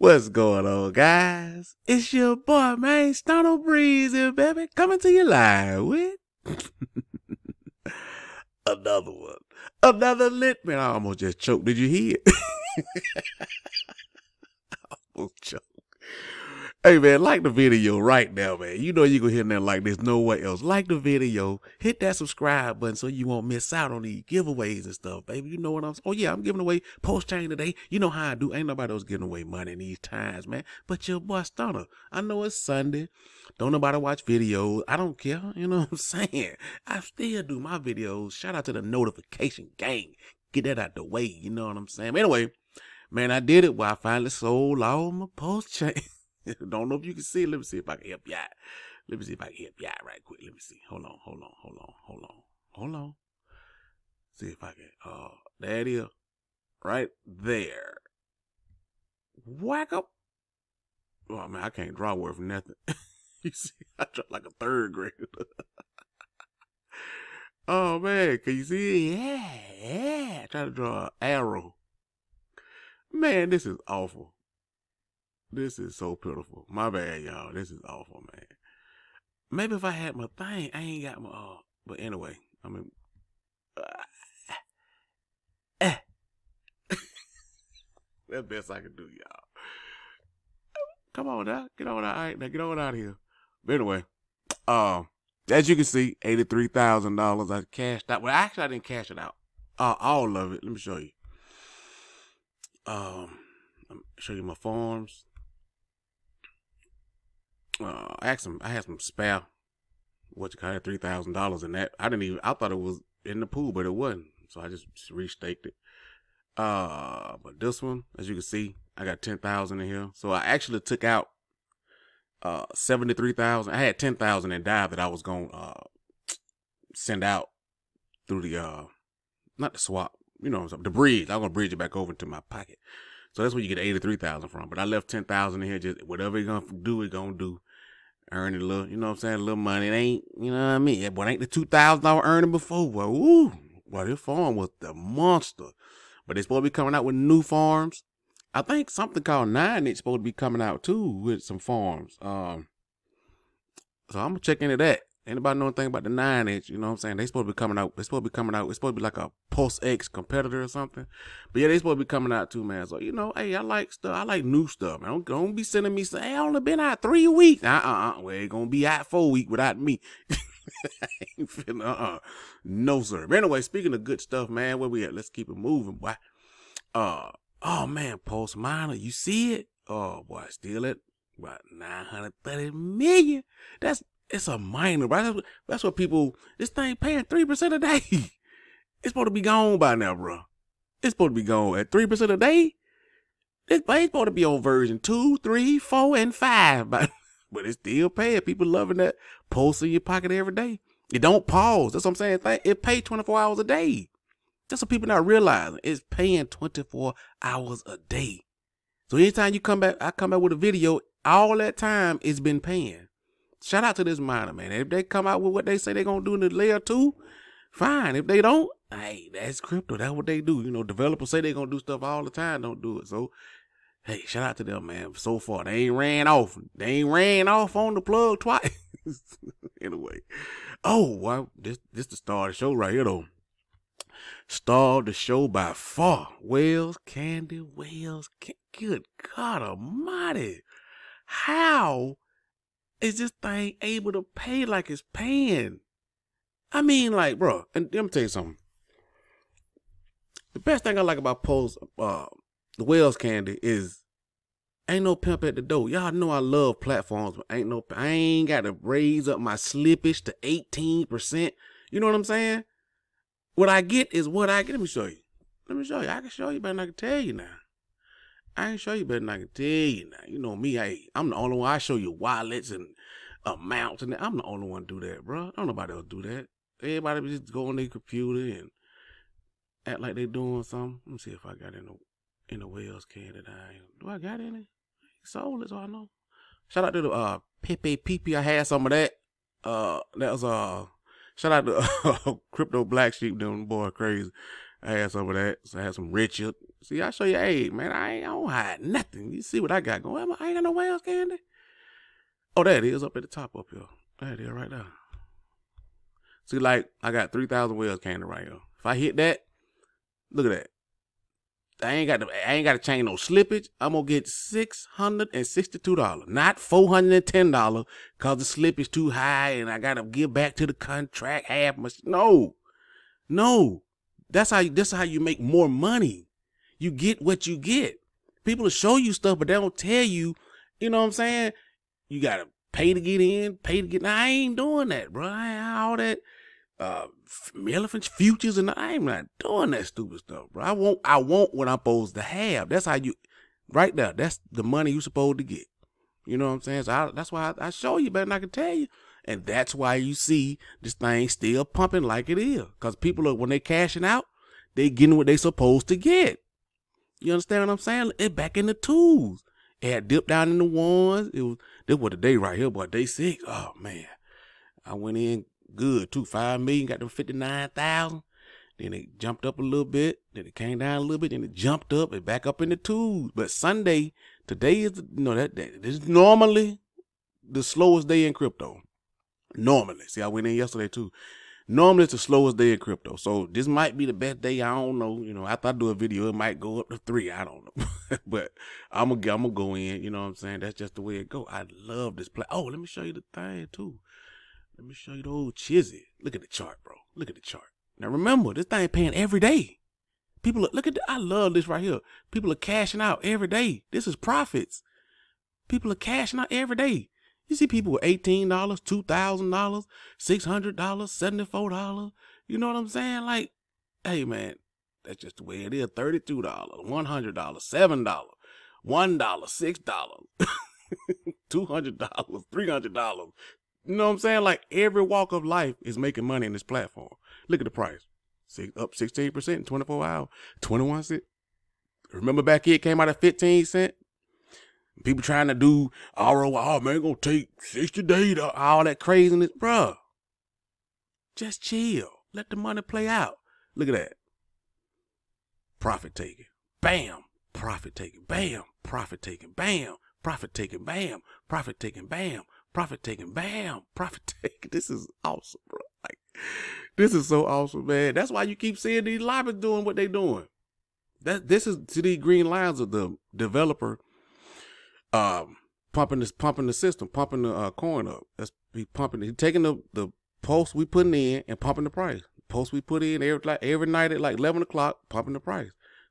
What's going on, guys? It's your boy, man, Stunna Breezy, baby, coming to you live with another one. Another lit man. I almost just choked. Did you hear almost choked. Hey man, like the video right now, man. You know you gonna hear nothing like this nowhere else. Like the video, hit that subscribe button so you won't miss out on these giveaways and stuff, baby. You know what I'm saying? Oh yeah, I'm giving away PulseChain today. You know how I do. Ain't nobody else giving away money in these times, man. But your boy Stunna. I know it's Sunday. Don't nobody watch videos. I don't care. You know what I'm saying? I still do my videos. Shout out to the notification gang. Get that out the way. You know what I'm saying? Anyway, man, I did it while I finally sold all my PulseChain. Don't know if you can see. Let me see if I can help you out. Let me see if I can help you out right quick. Let me see. Hold on, hold on, hold on, hold on, hold on. See if I can. Uh, there it is. Right there. Whack up. Oh man, I can't draw worth nothing. you see, I draw like a third grader. oh man, can you see? Yeah, yeah. Try to draw an arrow. Man, this is awful. This is so pitiful. My bad, y'all. This is awful, man. Maybe if I had my thing, I ain't got my. Uh, but anyway, I mean, uh, eh. That's best I can do, y'all. Come on now, get on out. All right, now get on out of here. But anyway, um, as you can see, eighty-three thousand dollars I cashed out. Well, actually, I didn't cash it out. Uh, all of it. Let me show you. Um, show you my forms uh, I had some, I had some spare, what you call it, three thousand dollars in that. I didn't even, I thought it was in the pool, but it wasn't. So I just restaked it. Uh, but this one, as you can see, I got ten thousand in here. So I actually took out uh seventy three thousand. I had ten thousand in DAI that I was gonna uh send out through the uh not the swap, you know, the bridge. I'm gonna bridge it back over into my pocket. So that's where you get eighty three thousand from. But I left ten thousand in here. Just whatever you're gonna do, it's gonna do earning a little, you know what I'm saying, a little money. It ain't, you know what I mean? But ain't the two thousand dollar earning before. Well, ooh, well, this farm was the monster. But they supposed to be coming out with new farms. I think something called Nine Inch supposed to be coming out too with some farms. Um, so I'm gonna check into that. Anybody know anything about the nine inch? You know what I'm saying? They supposed to be coming out. They supposed to be coming out. It's supposed to be like a Pulse X competitor or something. But yeah, they supposed to be coming out too, man. So you know, hey, I like stuff. I like new stuff. Man. Don't don't be sending me saying, hey, I only been out three weeks. Uh uh uh. Well, it gonna be out four weeks without me. uh uh. No sir. But anyway, speaking of good stuff, man, where we at? Let's keep it moving, boy. Uh oh man, Pulse Miner, you see it? Oh boy, still at about 930 million. That's it's a miner, right? That's what, people, this thing paying 3% a day. it's supposed to be gone by now, bro. It's supposed to be gone at 3% a day. This it's supposed to be on version 2, 3, 4, and 5. But, but it's still paying. People loving that pulse in your pocket every day. It don't pause. That's what I'm saying. It pay 24 hours a day. That's what people not realizing. It's paying 24 hours a day. So anytime you come back, I come back with a video, all that time it's been paying. Shout out to this miner, man. If they come out with what they say they're gonna do in the layer two, fine. If they don't, hey, that's crypto. That's what they do. You know, developers say they're gonna do stuff all the time, don't do it. So hey, shout out to them, man. So far, they ain't ran off. They ain't ran off on the plug twice. anyway. Oh, well, this this the star of the show right here though. Star of the show by far. Whales Candy, Whales. Good God Almighty. How is this thing able to pay like it's paying? I mean, like, bro, and let me tell you something. The best thing I like about Pulse, uh, the Whales Candy is ain't no pimp at the door. Y'all know I love platforms, but ain't no, I ain't got to raise up my slippage to 18%. You know what I'm saying? What I get is what I get. Let me show you. Let me show you. I can show you, but I can tell you now. I can show you better than I can tell you now. You know me, hey, I'm the only one. I show you wallets and amounts and I'm the only one do that, bro. Don't nobody else do that. Everybody just go on their computer and act like they doing something. Let me see if I got any in the Wells can that I do. I got any? Sold it, so I know. Shout out to the uh Pepe Pepe. I had some of that. Uh, that was uh. Shout out to uh, Crypto Black Sheep. Them boy crazy. I had some of that. So I had some Richard. See, I show you, hey, man, I ain't I don't hide nothing. You see what I got going? I ain't got no Whales Candy. Oh, it is up at the top up here. There it is right there. See, like, I got 3,000 Whales Candy right here. If I hit that, look at that. I ain't got to, I ain't got to change no slippage. I'm gonna get six hundred and sixty-two dollars, not four hundred and ten dollars, cause the slip is too high and I gotta give back to the contract half. My, no, no, that's how that's how you make more money. You get what you get. People will show you stuff, but they don't tell you. You know what I'm saying? You gotta pay to get in, pay to get. Now, I ain't doing that, bro. I all that uh elephant futures and I ain't not doing that stupid stuff, bro. I want I want what I'm supposed to have. That's how you right there. That's the money you supposed to get. You know what I'm saying? So I, that's why I, I, show you better than I can tell you. And that's why you see this thing still pumping like it is. Cause people are when they cashing out, they getting what they supposed to get. You understand what I'm saying? It back in the twos. It had dipped down in the ones. It was this was the day right here, boy. Day six. Oh man. I went in good too. Five million, got them fifty nine thousand. Then it jumped up a little bit. Then it came down a little bit. Then it jumped up and back up in the twos. But Sunday, today is you know that, that this is normally the slowest day in crypto. Normally, see, I went in yesterday too. Normally, it's the slowest day in crypto. So this might be the best day. I don't know. You know, after I do a video, it might go up to three. I don't know. but I'm gonna I'm gonna go in. You know what I'm saying? That's just the way it go. I love this play. Oh, let me show you the thing too. Let me show you the old chizzy. Look at the chart, bro. Look at the chart. Now remember, this thing paying every day. People are, look at the, I love this right here. People are cashing out every day. This is profits. People are cashing out every day. You see people with $18, $2,000, $600, $74. You know what I'm saying? Like, hey man, that's just the way it is. $32, $100, $7, $1, $6, $200, $300, you know what I'm saying? Like every walk of life is making money in this platform. Look at the price. Six, up 16% in 24 hours, 21 cent. Remember back here it came out at 15 cent? People trying to do ROI, man, gonna take 60 days, all that craziness. Bruh, just chill. Let the money play out. Look at that. Profit taking. Bam. Profit taking. Bam. Profit taking. Bam. Profit taking. Bam. Profit taking. Bam profit taking, bam, profit taking. This is awesome, bro. Like, this is so awesome, man. That's why you keep seeing these lobbies doing what they doing. That this is to these green lines of the developer, um, pumping this, pumping the system, pumping the uh, coin up. That's he pumping. He taking the the post we putting in and pumping the price. Post we put in every like every night at like eleven o'clock, pumping the price,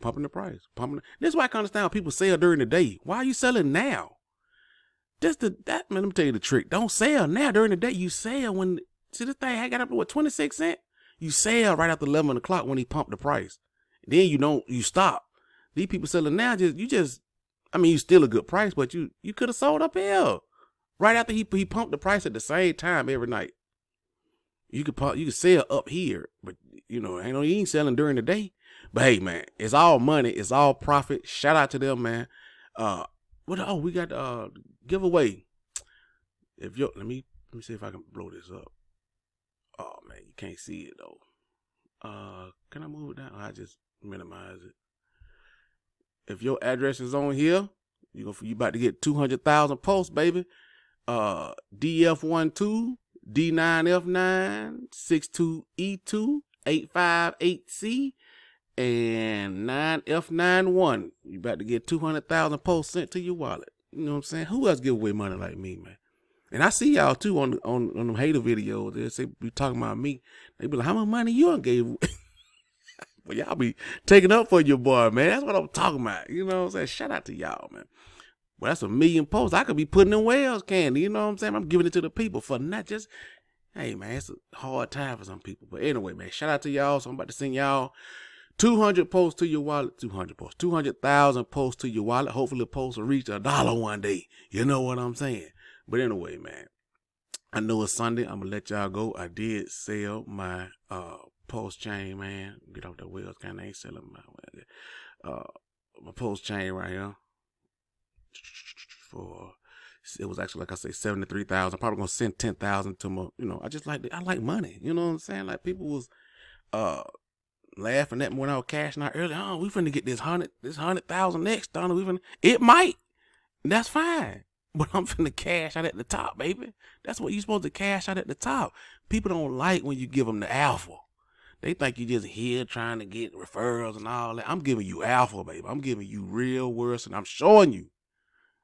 pumping the price, pumping. The, this is why I can understand how people sell during the day. Why are you selling now? Just the that man, let me tell you the trick. Don't sell now during the day. You sell when see this thing I got up to what twenty six cent. You sell right after eleven o'clock when he pumped the price. Then you don't you stop. These people selling now just you just I mean you still a good price, but you you could have sold up here right after he he pumped the price at the same time every night. You could pump, you could sell up here, but you know ain't no you ain't selling during the day. But hey man, it's all money, it's all profit. Shout out to them, man. Uh, what? Oh, we got uh giveaway. If you let me let me see if I can blow this up. Oh man, you can't see it though. Uh, can I move it down? I just minimize it. If your address is on here, you go you about to get two hundred thousand posts, baby. Uh, DF12, D9F9, 62E2, 858C, and 9F91. You about to get 200,000 posts sent to your wallet. You know what I'm saying? Who else give away money like me, man? And I see y'all too on on on them hater videos. They say be talking about me. They be like, "How much money you gave?" but y'all be taking up for your boy, man. That's what I'm talking about. You know what I'm saying? Shout out to y'all, man. Well, that's a million posts. I could be putting in Whales Candy. You know what I'm saying? I'm giving it to the people for not just. Hey man, it's a hard time for some people. But anyway, man, shout out to y'all. So I'm about to send y'all 200 posts to your wallet, 200 posts, 200,000 posts to your wallet. Hopefully, the posts will reach a dollar one day. You know what I'm saying? But anyway, man, I know it's Sunday. I'm gonna let y'all go. I did sell my uh pulse chain, man. Get off the wheels, kind of ain't selling my uh my pulse chain right here for it was actually like I say seventy three thousand. I'm Probably gonna send ten thousand to my. You know, I just like I like money. You know what I'm saying? Like people was uh laughing at me when I was cashing out earlier. Oh, we finna get this hundred, this hundred thousand next, Donna. We finna, it might. That's fine. But I'm finna cash out at the top, baby. That's what you supposed to cash out at the top. People don't like when you give them the alpha. They think you just here trying to get referrals and all that. I'm giving you alpha, baby. I'm giving you real words and I'm showing you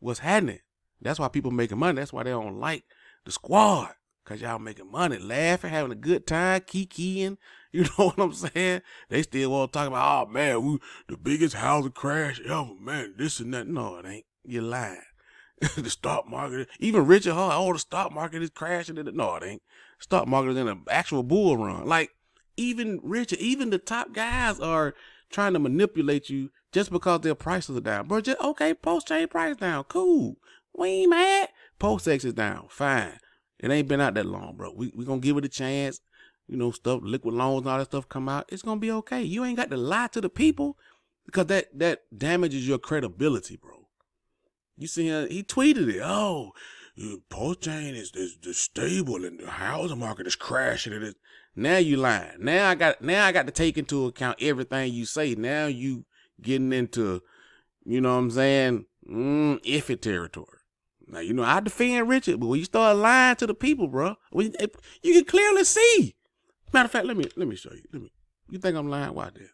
what's happening. That's why people making money. That's why they don't like the squad. Cause y'all making money, laughing, having a good time, kikiing. You know what I'm saying? They still want to talk about, oh man, we the biggest housing crash ever, man. This and that. No, it ain't. You're lying. the stock market, even Richard Heart, oh, the stock market is crashing. No, it ain't. Stock market is in an actual bull run. Like even Richard, even the top guys are trying to manipulate you just because their prices are down. Bro, just okay, PulseChain price down. Cool. We ain't mad. PulseX is down. Fine. It ain't been out that long, bro. We we gonna give it a chance. You know, stuff, liquid loans, all that stuff come out. It's gonna be okay. You ain't got to lie to the people because that that damages your credibility, bro. You see, he tweeted it. Oh, PulseChain is, is, is stable and the housing market is crashing. It is now you lying. Now I got now I got to take into account everything you say. Now you getting into, you know what I'm saying, mm, iffy territory. Now, you know, I defend Richard, but when you start lying to the people, bro, when, you can clearly see. Matter of fact, let me let me show you. Let me. You think I'm lying? Why there?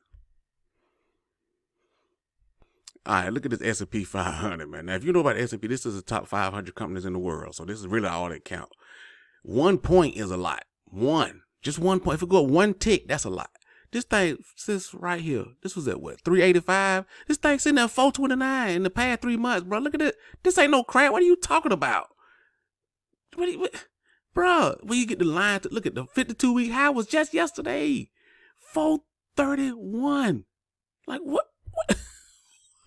All right, look at this S&P 500, man. Now, if you know about S&P, this is the top 500 companies in the world, so this is really all that count. One point is a lot. One, just one point. If we go one tick, that's a lot. This thing sits right here. This was at what? 385? This thing sitting at 429 in the past three months, bro. Look at it. This ain't no crap. What are you talking about? What, you, what bro, when you get the line to look at the 52 week high was just yesterday. 431. Like what? what?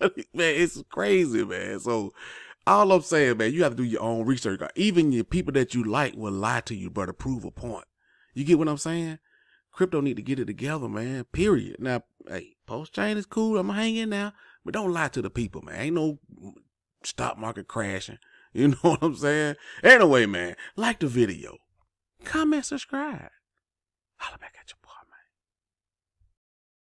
man, it's crazy, man. So all I'm saying, man, you have to do your own research. Even your people that you like will lie to you, bro, to prove a point. You get what I'm saying? Crypto need to get it together, man. Period. Now, hey, PulseChain is cool. I'm hanging now, but don't lie to the people, man. Ain't no stock market crashing. You know what I'm saying? Anyway, man, like the video, comment, subscribe. Holla back at your boy.